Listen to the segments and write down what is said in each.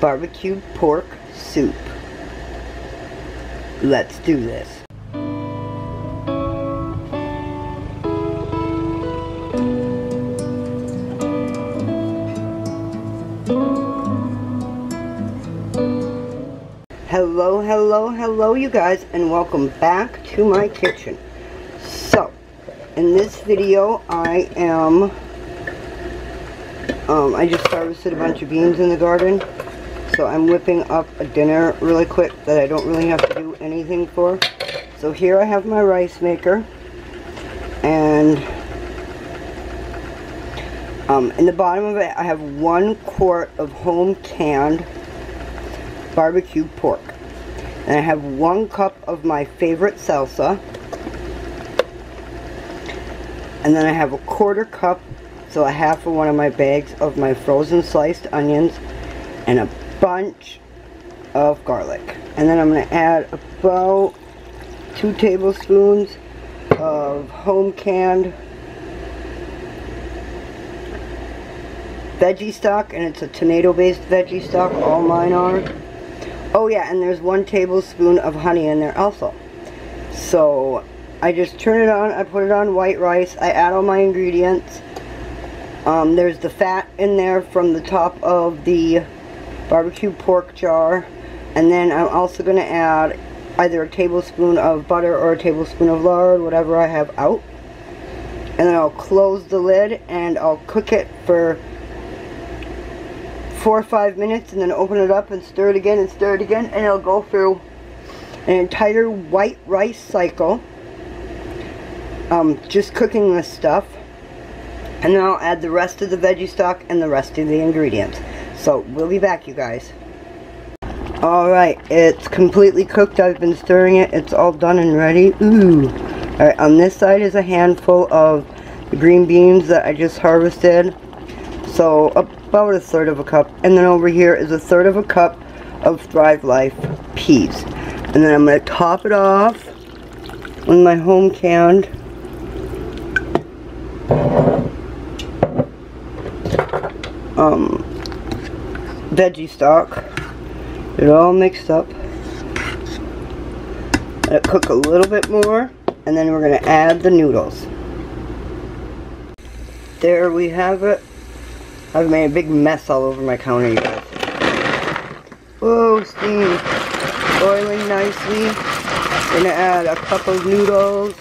barbecued pork soup. Let's do this. Hello, hello, hello you guys and welcome back to my kitchen. So, in this video I am, um, I just harvested a bunch of beans in the garden. So I'm whipping up a dinner really quick that I don't really have to do anything for. So here I have my rice maker. And um, in the bottom of it I have one quart of home canned barbecue pork. And I have one cup of my favorite salsa. And then I have a quarter cup, so a half of one of my bags of my frozen sliced onions and a bunch of garlic. And then I'm going to add about two tablespoons of home canned veggie stock and it's a tomato based veggie stock all mine are Oh yeah, and there's one tablespoon of honey in there also. So, I just turn it on, I put it on white rice, I add all my ingredients. Um, there's the fat in there from the top of the barbecue pork jar. And then I'm also going to add either a tablespoon of butter or a tablespoon of lard, whatever I have out. And then I'll close the lid and I'll cook it for four or five minutes and then open it up and stir it again and stir it again and it'll go through an entire white rice cycle um, just cooking this stuff and then I'll add the rest of the veggie stock and the rest of the ingredients so we'll be back you guys. Alright it's completely cooked. I've been stirring it. It's all done and ready. Ooh. Alright on this side is a handful of the green beans that I just harvested. So about a third of a cup. And then over here is a third of a cup of Thrive Life peas. And then I'm going to top it off with my home canned um, veggie stock. It all mixed up. Let it cook a little bit more. And then we're going to add the noodles. There we have it. I've made a big mess all over my counter, you guys. Whoa, steam. Boiling nicely. Gonna add a cup of noodles.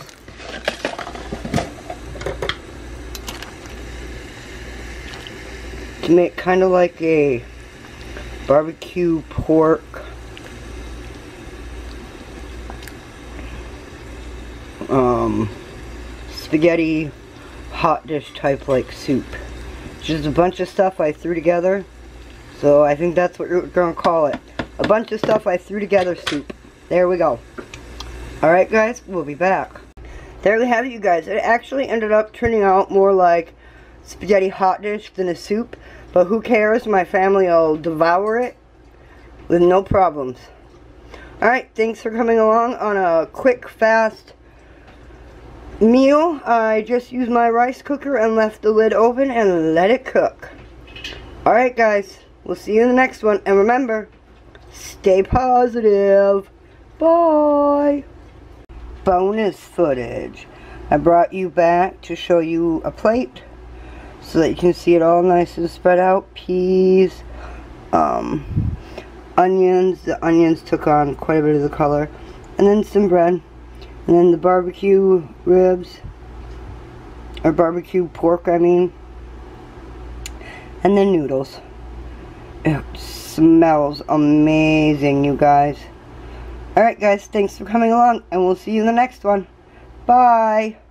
To make kind of like a barbecue pork um, spaghetti hot dish type like soup. Just a bunch of stuff I threw together. So I think that's what we're to call it. A bunch of stuff I threw together soup. There we go. Alright guys, we'll be back. There we have it you guys. It actually ended up turning out more like spaghetti hot dish than a soup. But who cares? My family will devour it with no problems. Alright, thanks for coming along on a quick, fast meal, I just used my rice cooker and left the lid open and let it cook. Alright guys, we'll see you in the next one. And remember, stay positive. Bye. Bonus footage. I brought you back to show you a plate so that you can see it all nice and spread out. Peas, um, onions. The onions took on quite a bit of the color. And then some bread. And then the barbecue ribs, or barbecue pork, I mean. And then noodles. It smells amazing, you guys. Alright guys, thanks for coming along, and we'll see you in the next one. Bye!